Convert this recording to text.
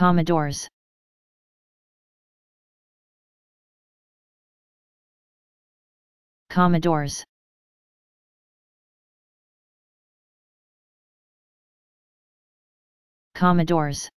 Commodores. Commodores. Commodores.